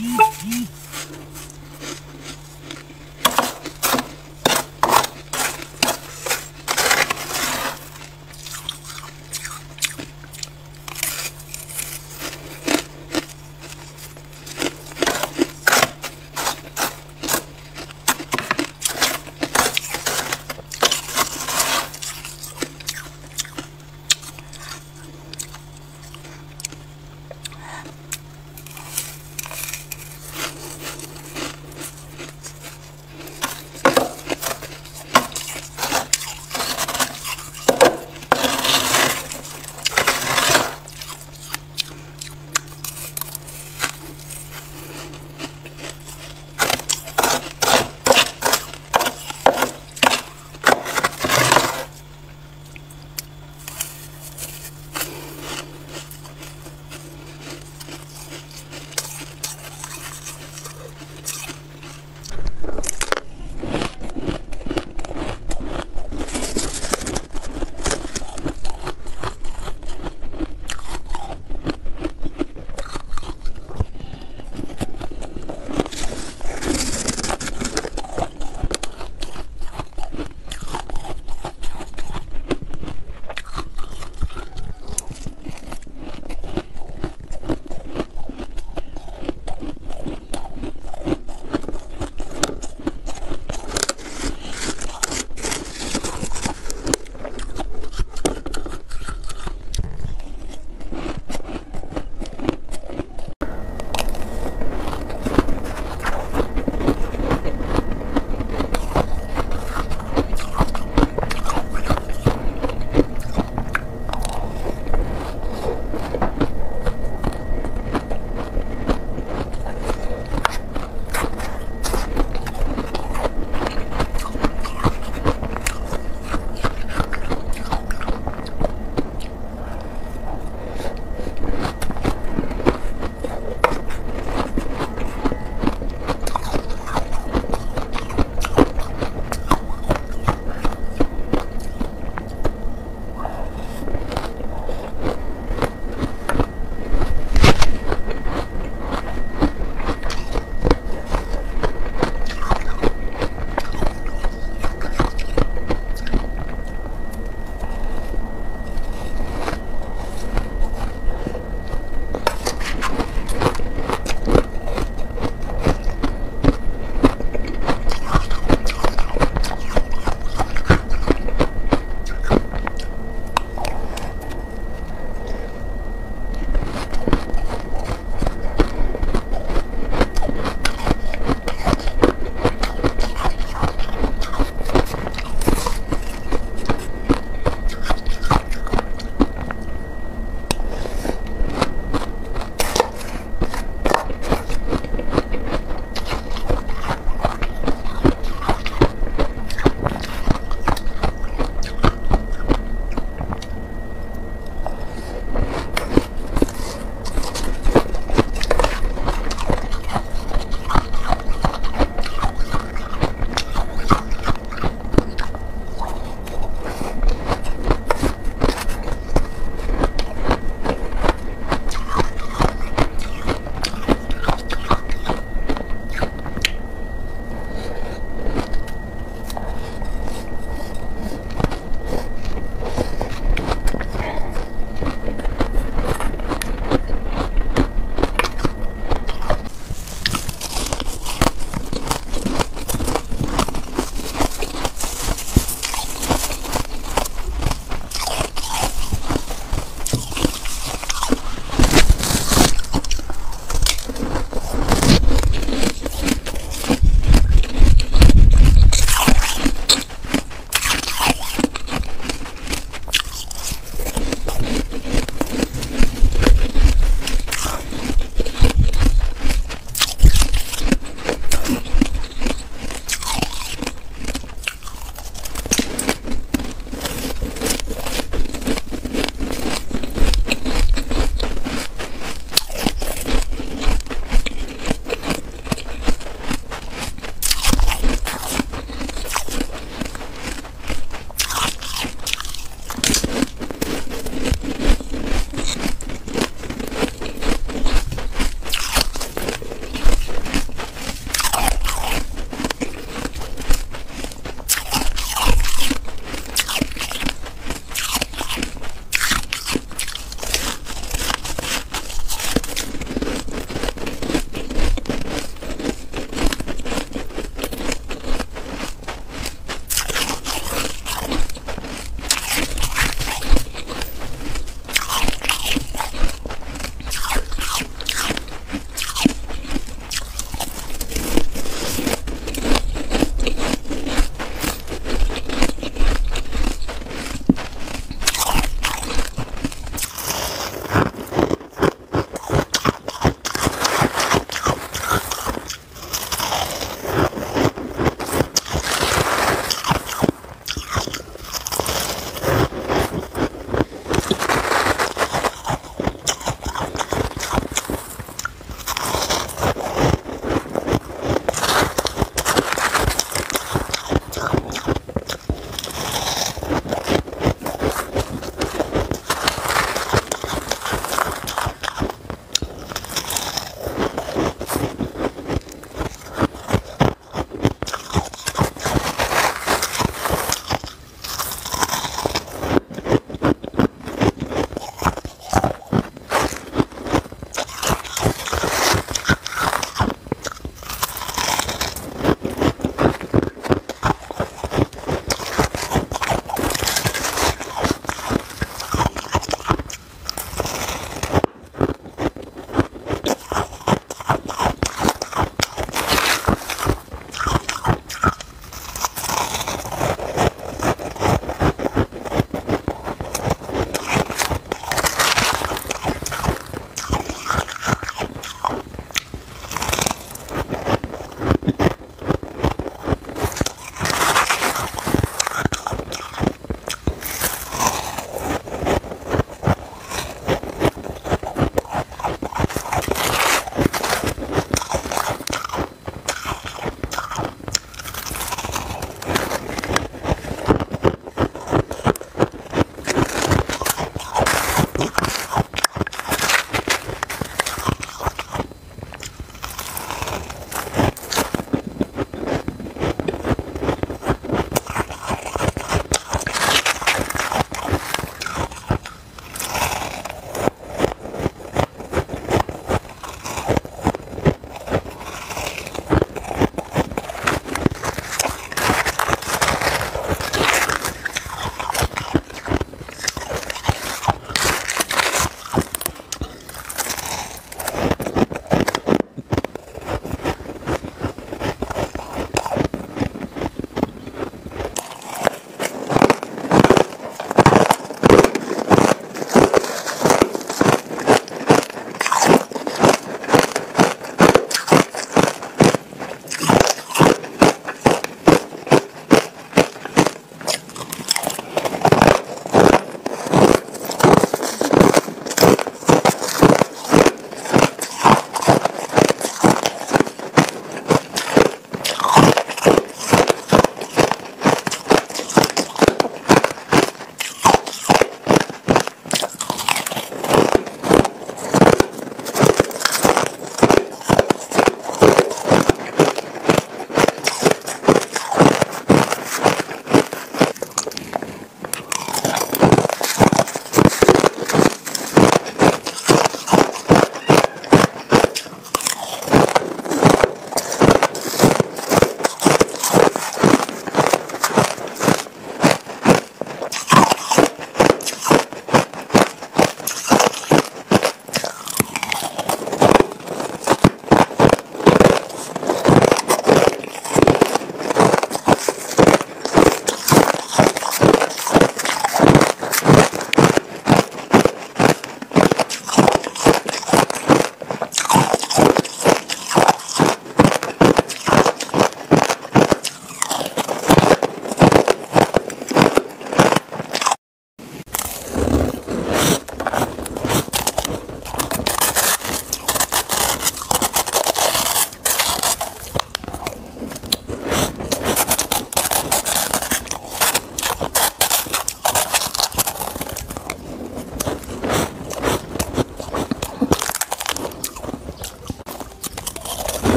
Hum, hum.